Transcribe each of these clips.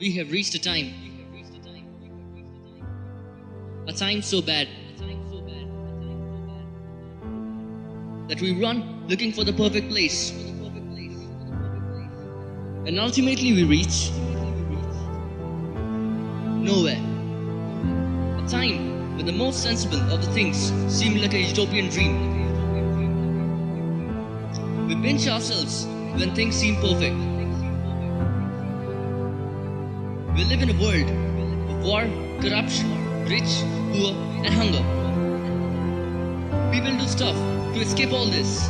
We have reached a time. A time so bad that we run looking for the perfect place. And ultimately we reach nowhere. A time when the most sensible of the things seem like a utopian dream. We pinch ourselves when things seem perfect. We live in a world of war, corruption, rich, poor, and hunger. People do stuff to escape all this.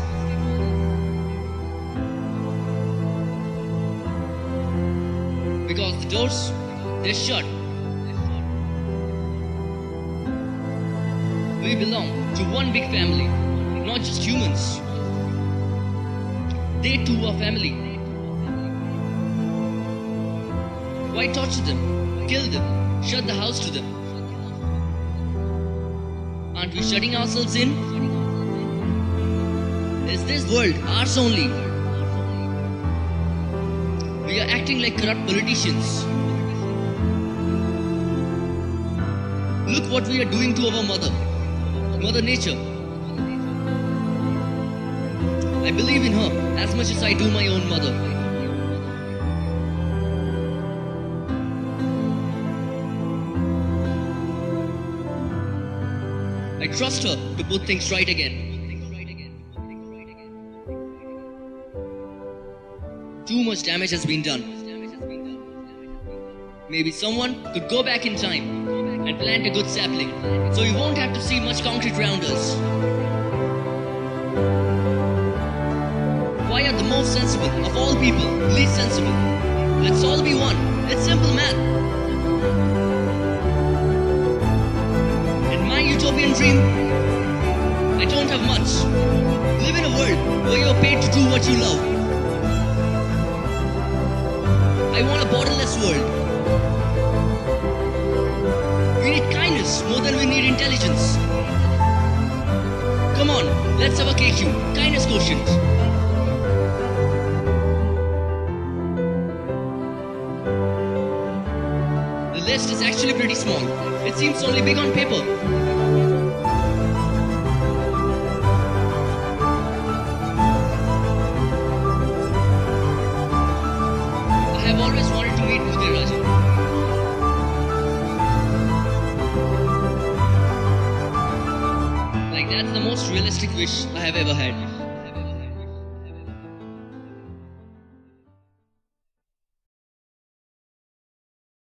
Because the doors, they're shut. We belong to one big family, not just humans. They too are family. Why torture them, kill them, shut the house to them? Aren't we shutting ourselves in? Is this world ours only? We are acting like corrupt politicians. Look what we are doing to our mother, Mother Nature. I believe in her as much as I do my own mother. I trust her to put things right again. Too much damage has been done. Maybe someone could go back in time and plant a good sapling so we won't have to see much concrete around us. Why are the most sensible of all people least sensible? Let's all be one. It's simple math. Utopian dream, I don't have much. Live in a world where you're paid to do what you love. I want a borderless world. We need kindness more than we need intelligence. Come on, let's have a KQ, kindness quotient. The list is actually pretty small. It seems only big on paper. Always wanted to meet Uday Rajan. Like that's the most realistic wish I have ever had.